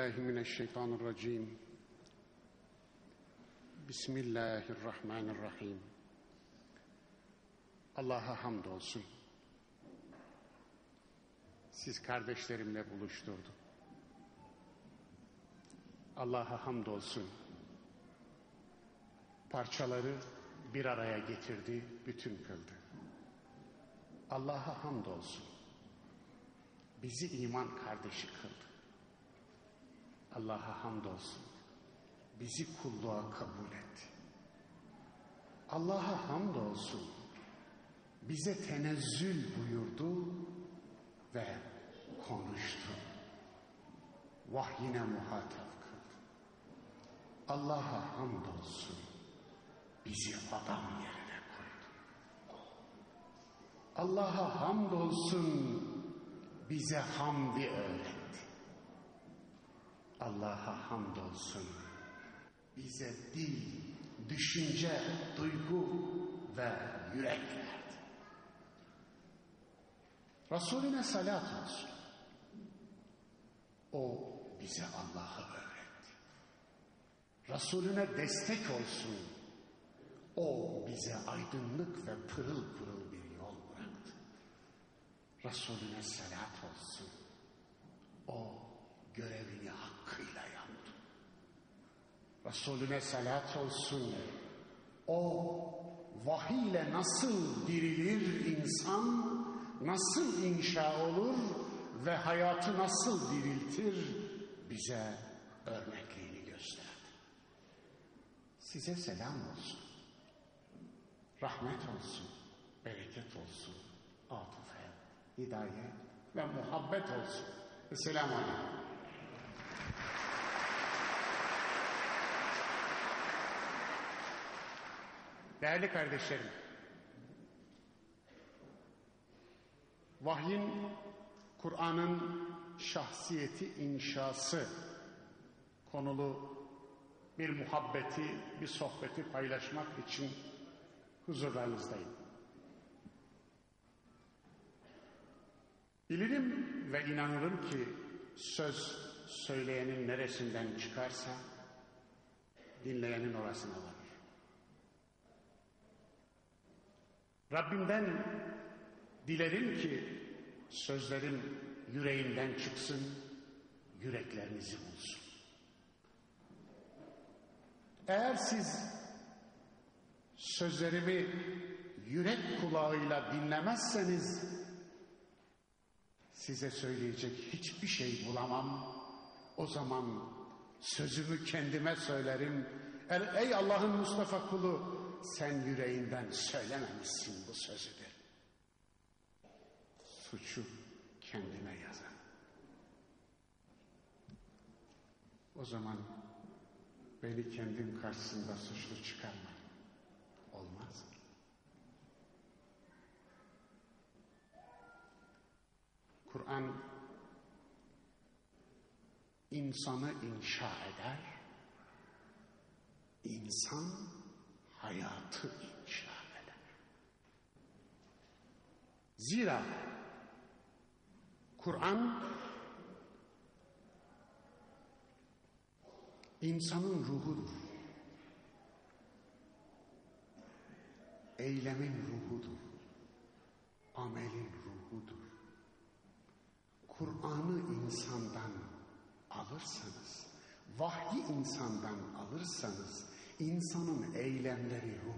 billahi mineşşeytanirracim. Bismillahirrahmanirrahim. Allah'a hamdolsun. Siz kardeşlerimle buluşturdu. Allah'a hamdolsun. Parçaları bir araya getirdi, bütün kıldı. Allah'a hamdolsun. Bizi iman kardeşi kıldı. Allah'a hamdolsun. Bizi kulluğa kabul etti. Allah'a hamdolsun. Bize tenezzül buyurdu ve konuştu. Vahyine muhatap kıldı. Allah'a hamdolsun. Bizi adam yerine koydu. Allah'a hamdolsun bize hamdi öğretti. Allah'a hamdolsun bize dil, düşünce, duygu ve yürek verdi. Resulüne salat olsun. O bize Allah'ı öğretti. Resulüne destek olsun. O bize aydınlık ve pırıl pırıl bir yol bıraktı. Resulüne salat olsun. Resulüne salat olsun. O vahiyle nasıl dirilir insan, nasıl inşa olur ve hayatı nasıl diriltir bize örnekliğini gösterdi. Size selam olsun. Rahmet olsun, bereket olsun, atıfe, hidayet ve muhabbet olsun. Esselamu Aleyküm. Değerli kardeşlerim, vahyin, Kur'an'ın şahsiyeti inşası konulu bir muhabbeti, bir sohbeti paylaşmak için huzurlarınızdayım. Bilirim ve inanırım ki söz söyleyenin neresinden çıkarsa dinleyenin orasına varır. Rabbimden dilerim ki sözlerim yüreğimden çıksın, yüreklerinizi bulsun. Eğer siz sözlerimi yürek kulağıyla dinlemezseniz size söyleyecek hiçbir şey bulamam. O zaman sözümü kendime söylerim. Ey Allah'ın Mustafa kulu sen yüreğinden söylememişsin bu sözü der. Suçu kendine yazan. O zaman beni kendim karşısında suçlu çıkarma. Olmaz. Kur'an insanı inşa eder. İnsan hayatı inşa eder. Zira Kur'an insanın ruhudur. Eylemin ruhudur. Amelin ruhudur. Kur'an'ı insandan alırsanız, vahyi insandan alırsanız, insanın eylemleri ruh